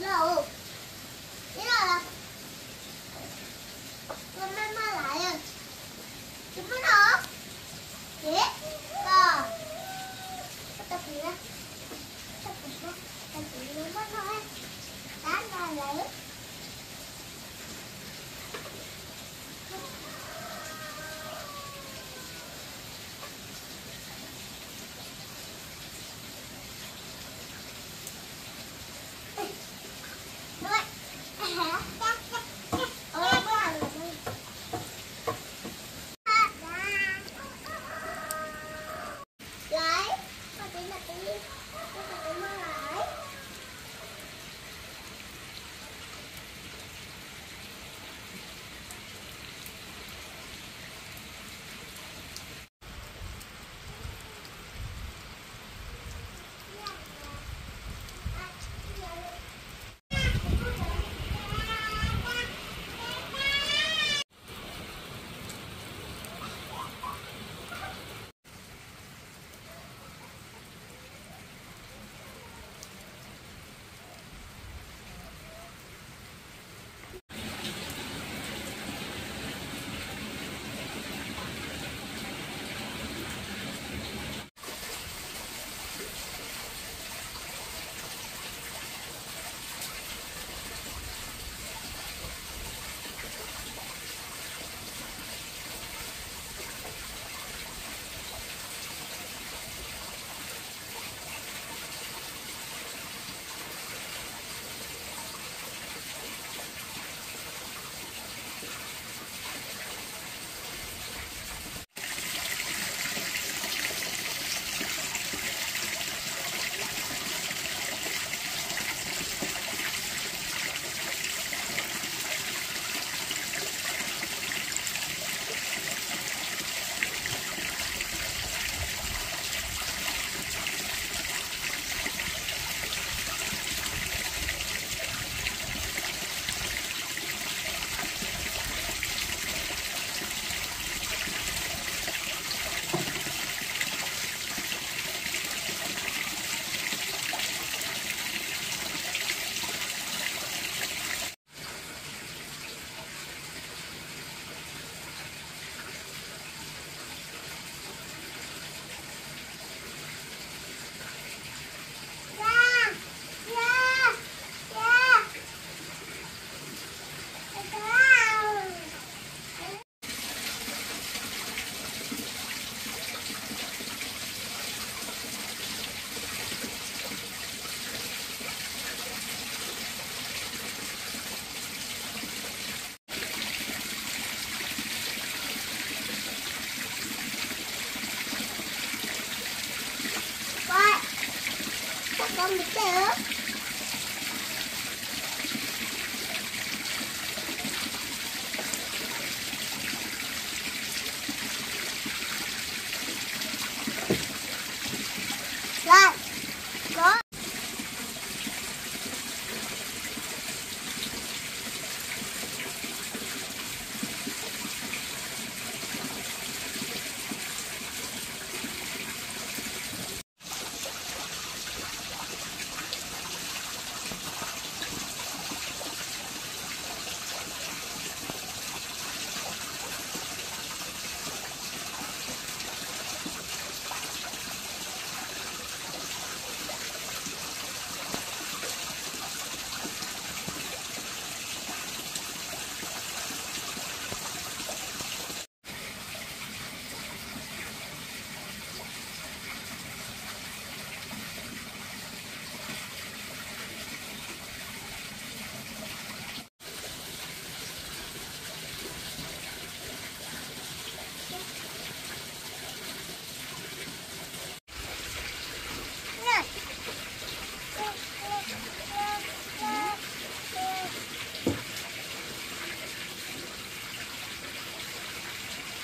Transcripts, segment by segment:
No.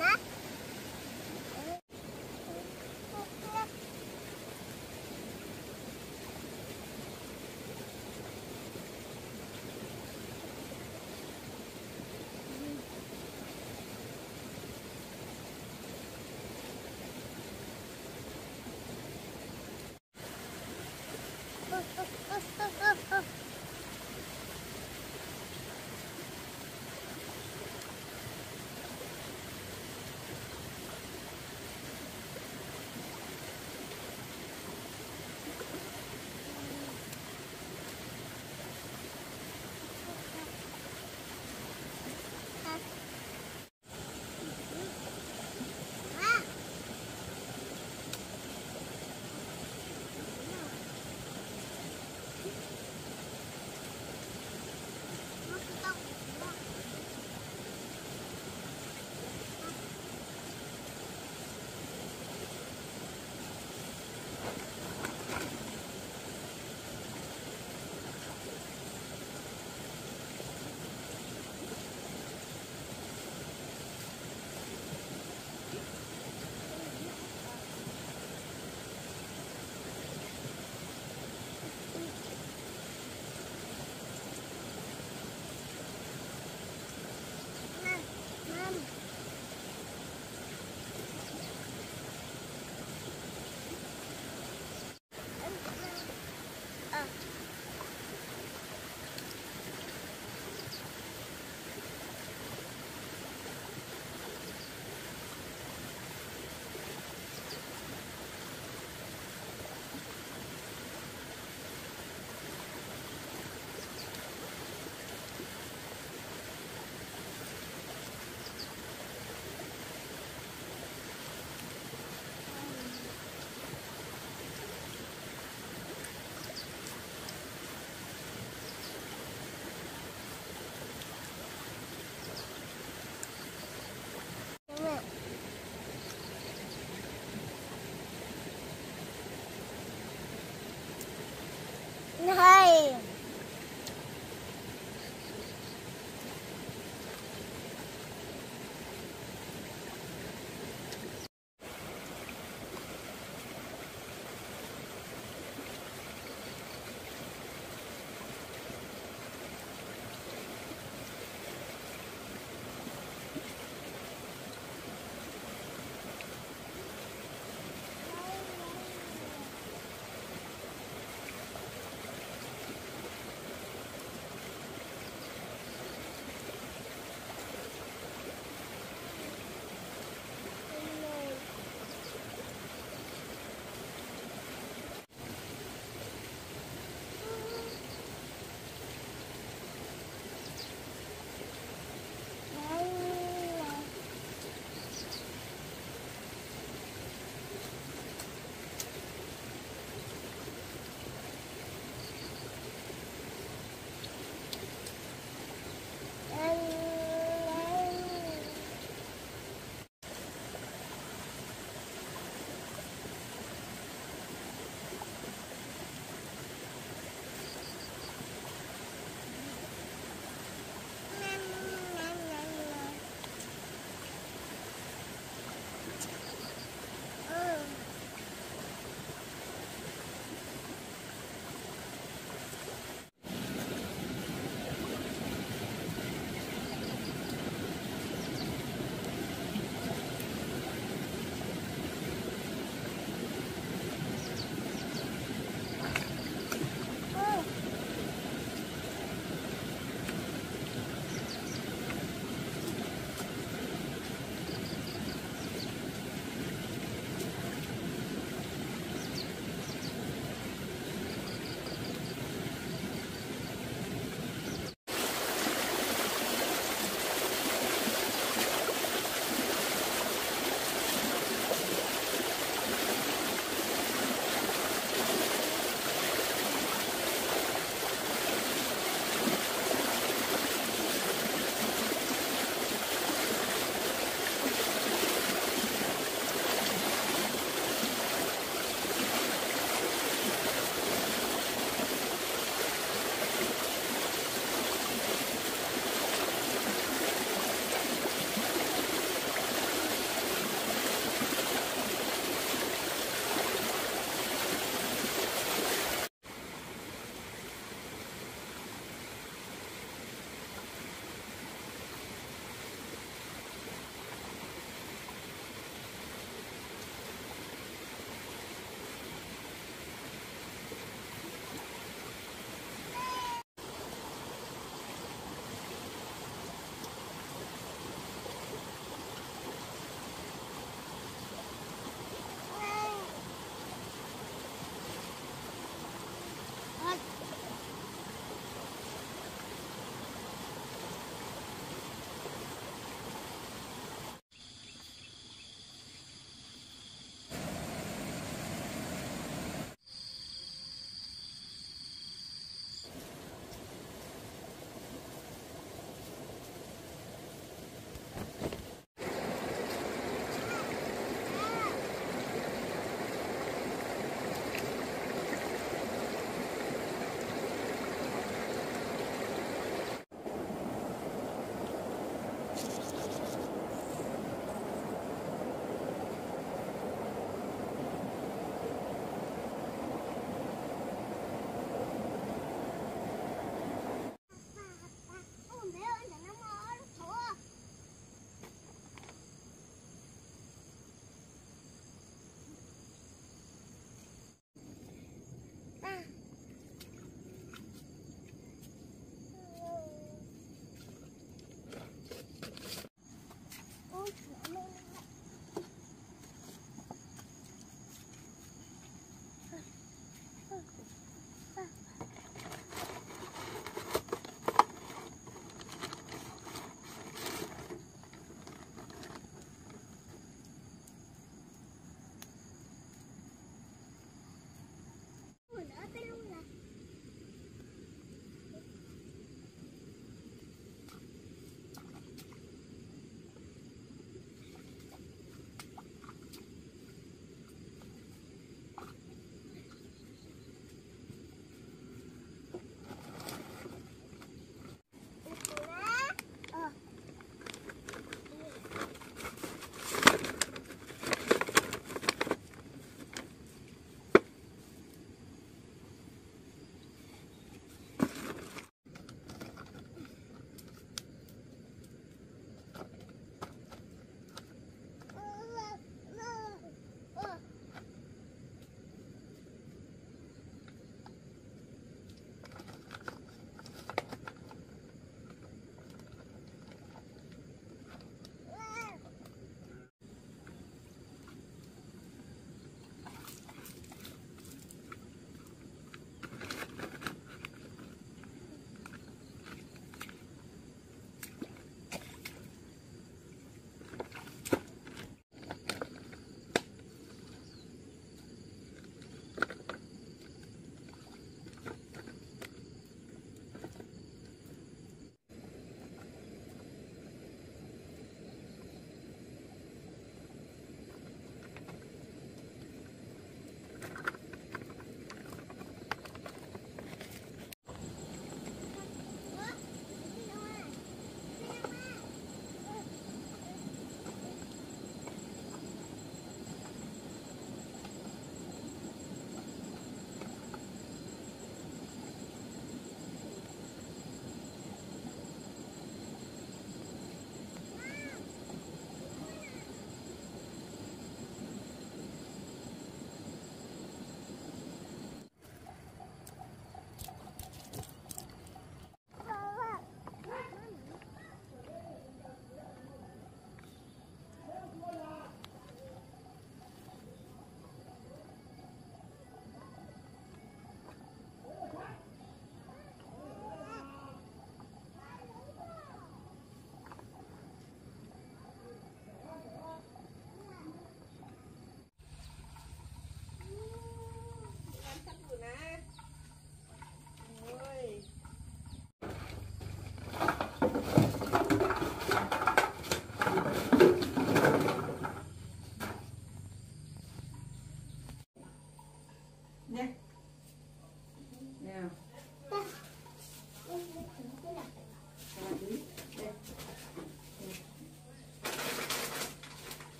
она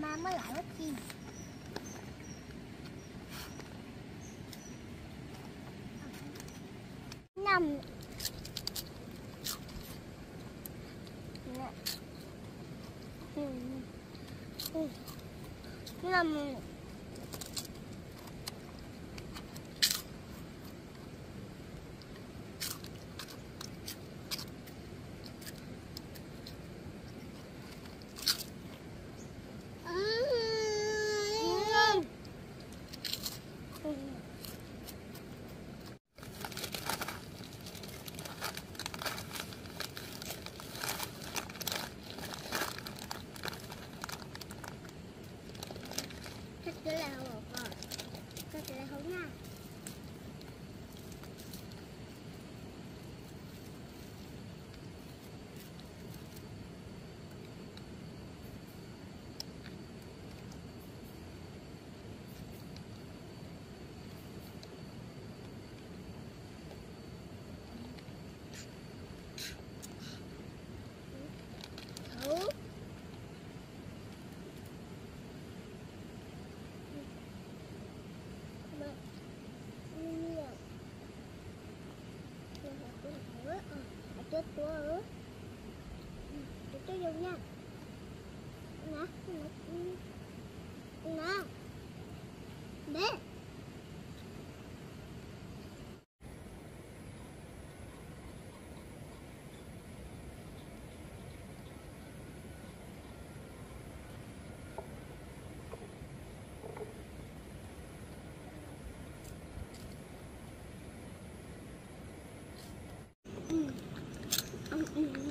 Mama mới lại với chị. Nằm nằm Ừ. Nằm Mm-hmm.